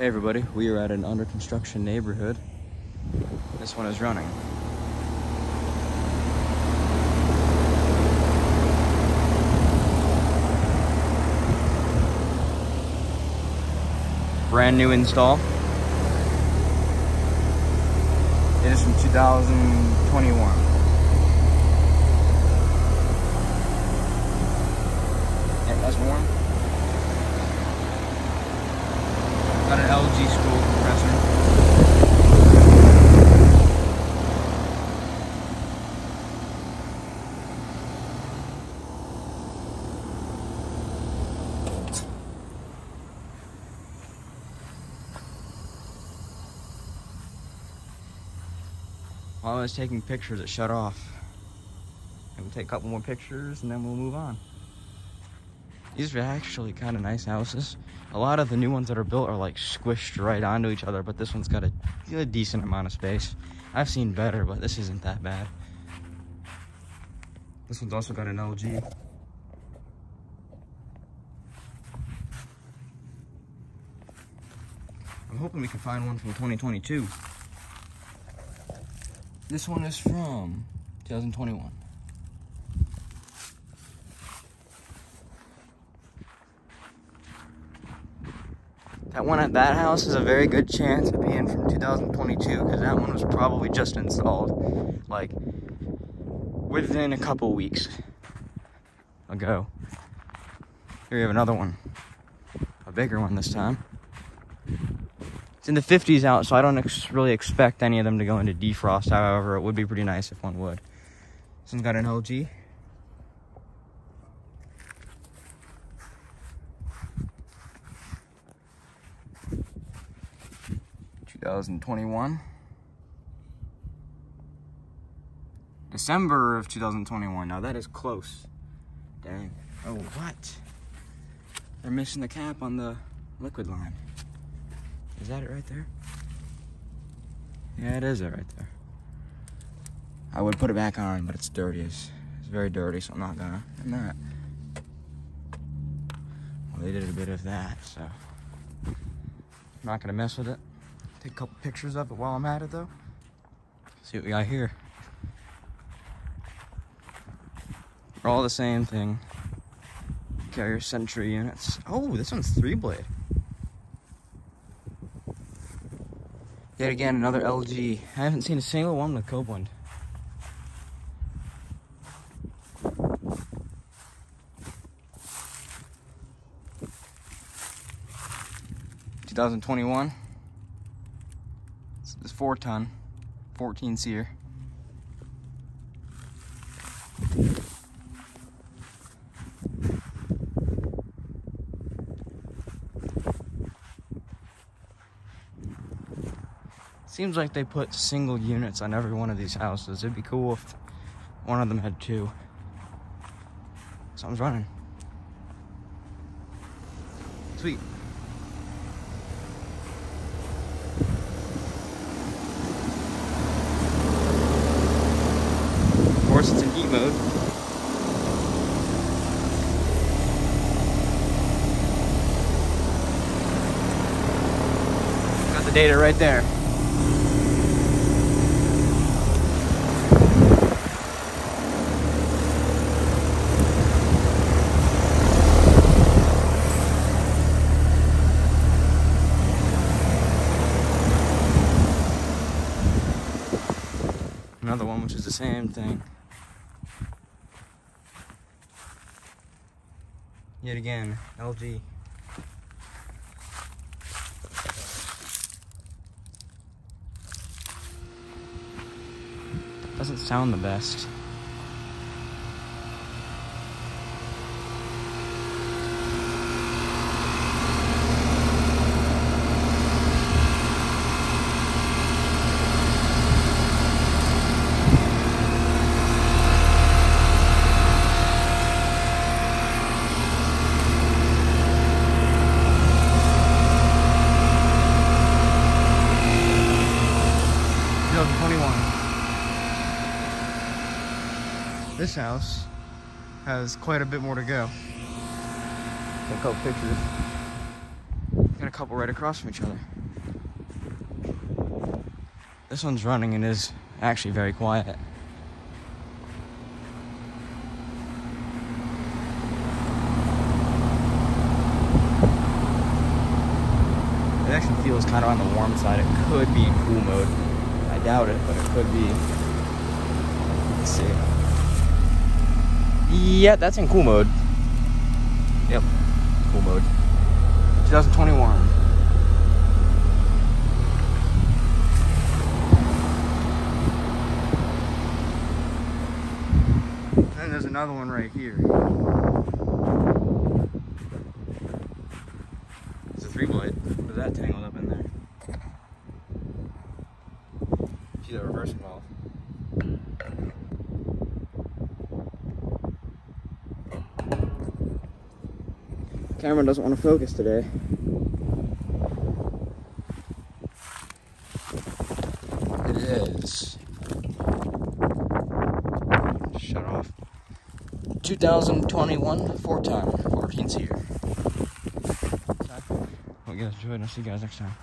Hey everybody, we are at an under construction neighborhood. This one is running. Brand new install. It is from 2021. that's warm. Got an LG scroll compressor. While I was taking pictures, it shut off. And we'll take a couple more pictures and then we'll move on. These are actually kind of nice houses. A lot of the new ones that are built are like squished right onto each other, but this one's got a, a decent amount of space. I've seen better, but this isn't that bad. This one's also got an LG. I'm hoping we can find one from 2022. This one is from 2021. That one at that house is a very good chance of being from 2022 because that one was probably just installed like within a couple weeks ago. Here we have another one, a bigger one this time. In the 50s out, so I don't ex really expect any of them to go into defrost. However, it would be pretty nice if one would. This one's got an LG. 2021. December of 2021. Now that is close. Dang. Oh, what? They're missing the cap on the liquid line. Is that it right there? Yeah, it is it right there. I would put it back on, but it's dirty. It's, it's very dirty, so I'm not gonna. I'm not. Well, they did a bit of that, so I'm not gonna mess with it. Take a couple pictures of it while I'm at it though. See what we got here. They're all the same thing. Carrier Sentry units. Oh, this one's three blade. Yet again, another LG. I haven't seen a single one with Copeland. Two thousand twenty one. It's four ton, 14 seer. Seems like they put single units on every one of these houses. It'd be cool if one of them had two. Something's running. Sweet. Of course, it's in heat mode. Got the data right there. Which is the same thing. Yet again, LG. Doesn't sound the best. 2021. This house has quite a bit more to go. Take a couple pictures. Got a couple right across from each other. This one's running and is actually very quiet. It actually feels kind of on the warm side. It could be in cool mode. Doubt it, but it could be. Let's see. Yeah, that's in cool mode. Yep, cool mode. 2021. And there's another one right here. It's a three blade. Look that tangled up in there. See the reverse valve. Camera doesn't want to focus today. It is. Shut off. 2021 four time 14 seer. Hope you guys enjoyed. I'll see you guys next time.